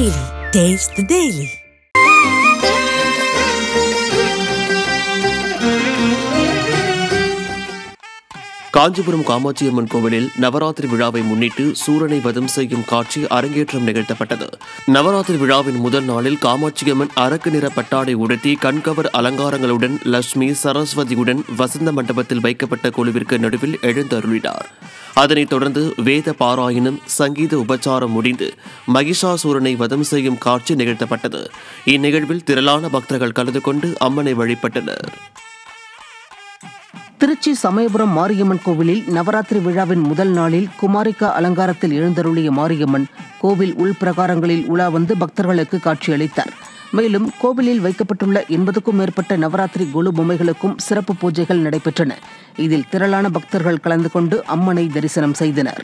Daily. Taste the Daily. Kanchipuram Kamatchiamman கோவிலில் நவராத்திரி விழாவை முன்னிட்டு சூரனை வதம் செய்யும் காட்சி அரங்கேற்றம் நிகழ்த்தப்பட்டது. நவராத்திரி விழாவின் முதல் நாளில் காமாட்சியம்மன் அரக்கு நிற பட்டாடை உடுத்தி கண்கவர் அலங்காரங்களுடன் லட்சுமி சரஸ்வதியுடன் வசந்த மண்டபத்தில் வைக்கப்பட்ட குழுவிற்கு நடுவில் எழுந்தருளினார். அதனைத் தொடர்ந்து வேத பாராயணம் சங்கீத உபச்சாரம் முடிந்து மகிஷாசூரனை வதம் செய்யும் காட்சி நிகழ்த்தப்பட்டது. இந்நிகழ்வில் திரளான பக்தர்கள் கலந்து கொண்டு அம்மனை வழிபட்டனர். திருச்சி சமயபுரம் மாரியம்மன் கோவிலில் நவராத்திரி விழாவின் முதல் நாளில் குமாரிக்கா அலங்காரத்தில் எழுந்தருளிய மாரியம்மன் கோவில் உள்பிரகாரங்களில் உலா வந்து பக்தர்களுக்கு காட்சியளித்தார். மேலும் கோவிலில் வைக்கப்பட்டுள்ள எண்பதுக்கும் மேற்பட்ட நவராத்திரி கொலு பொம்மைகளுக்கும் சிறப்பு பூஜைகள் நடைபெற்றன. இதில் திரளான பக்தர்கள் கலந்து கொண்டு அம்மனை தரிசனம் செய்தனர்.